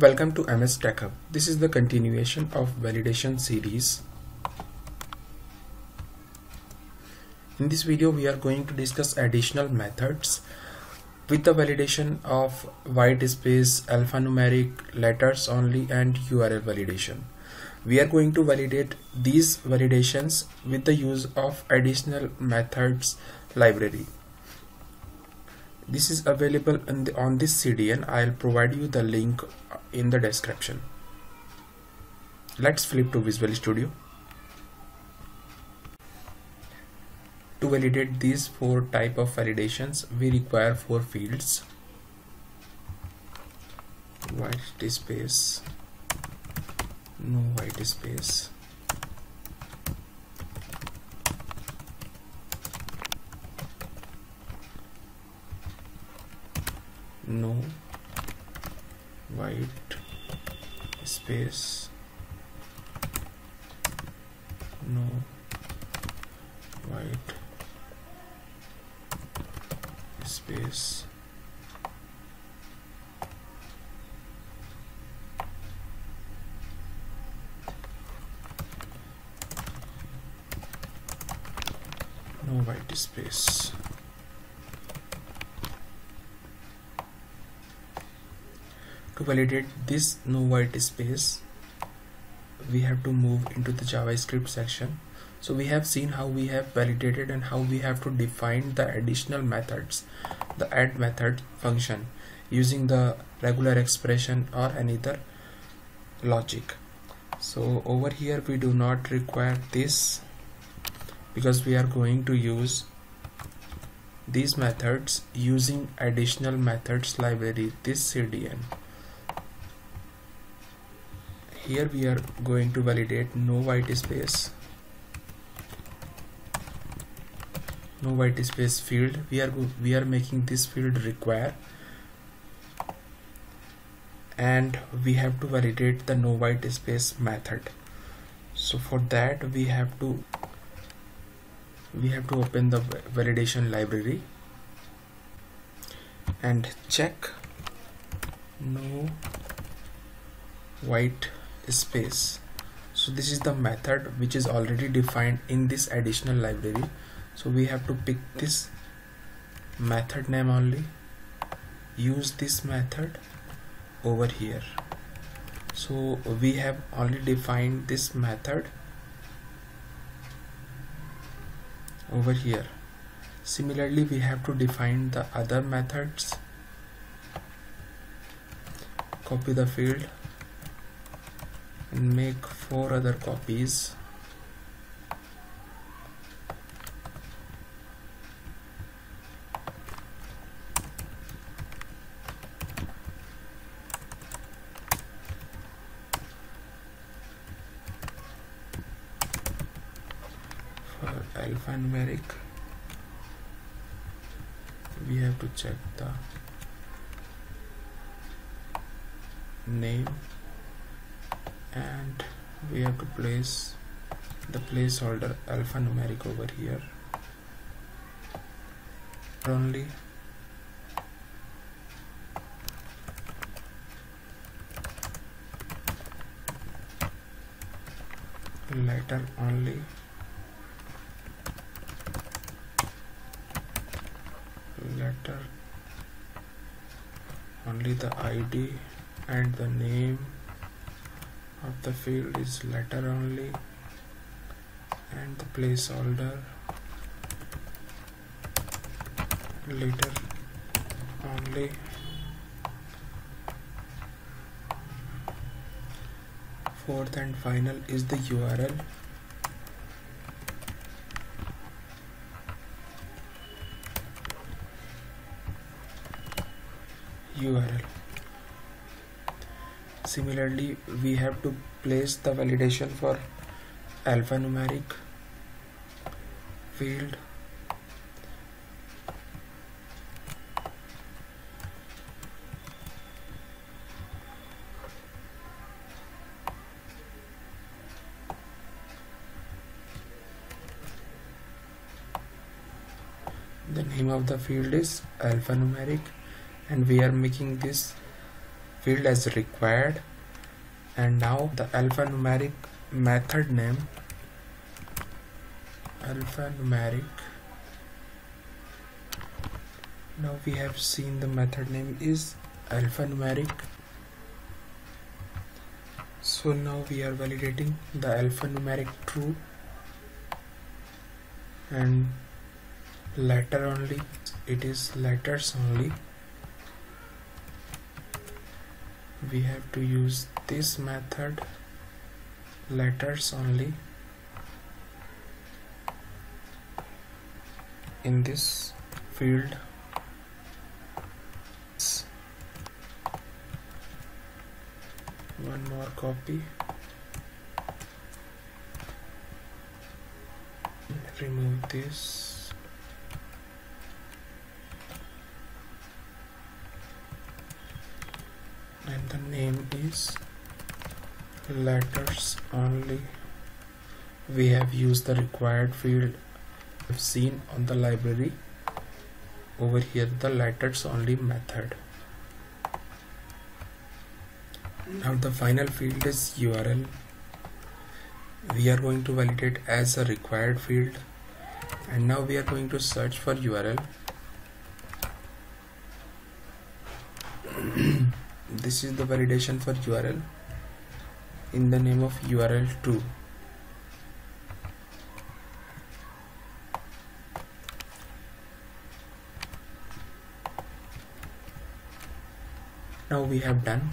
Welcome to MS Techub. This is the continuation of validation series. In this video we are going to discuss additional methods with the validation of white space, alphanumeric, letters only and URL validation. We are going to validate these validations with the use of additional methods library this is available the, on this CDN I'll provide you the link in the description. Let's flip to Visual Studio. To validate these four type of validations we require four fields. White space no white space no. White space. No. White space. No white space to validate this no white space we have to move into the javascript section. So we have seen how we have validated and how we have to define the additional methods the add method function using the regular expression or any other logic. So over here we do not require this because we are going to use these methods using additional methods library this cdn here we are going to validate no white space. No white space field. We are we are making this field require. And we have to validate the no white space method. So for that we have to we have to open the validation library and check no white space. So this is the method which is already defined in this additional library. So we have to pick this method name only. Use this method over here. So we have only defined this method over here. Similarly we have to define the other methods. Copy the field and make four other copies. For alphanumeric we have to check the name and we have to place the placeholder alphanumeric over here. Only letter only. Letter only the id and the name of the field is letter only and the placeholder letter only. Fourth and final is the URL URL similarly we have to place the validation for alphanumeric field. The name of the field is alphanumeric and we are making this field as required. And now the alphanumeric method name. Alphanumeric. Now we have seen the method name is alphanumeric. So now we are validating the alphanumeric true. And letter only. It is letters only we have to use this method letters only in this field. One more copy. Remove this and the name is letters only. We have used the required field. We've seen on the library. Over here the letters only method. Now the final field is URL we are going to validate as a required field. And now we are going to search for URL this is the validation for URL in the name of URL2 now we have done.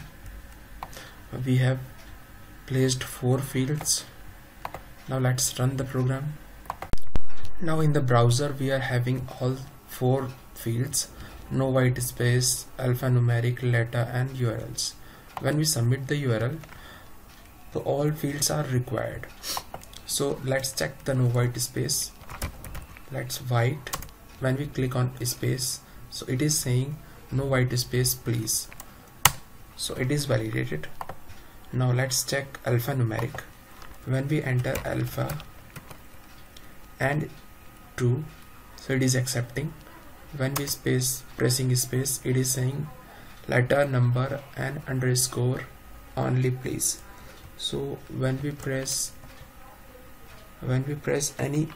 We have placed four fields. Now let's run the program. Now in the browser we are having all four fields no white space alphanumeric letter and urls when we submit the url so all fields are required. So let's check the no white space. Let's white. When we click on space so it is saying no white space please. So it is validated. Now let's check alphanumeric. When we enter alpha and 2 so it is accepting when we space pressing space it is saying letter number and underscore only please. So when we press when we press any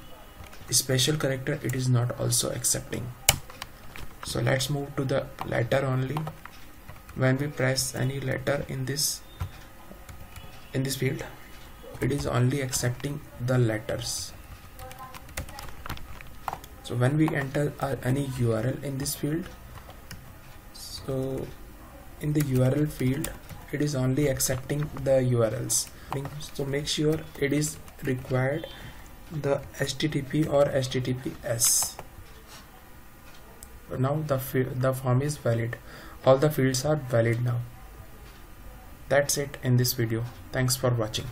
special character it is not also accepting. So let's move to the letter only. When we press any letter in this in this field it is only accepting the letters so when we enter any URL in this field so in the URL field it is only accepting the URLs so make sure it is required the HTTP or HTTPS now the the form is valid. All the fields are valid now. That's it in this video. Thanks for watching